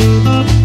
Música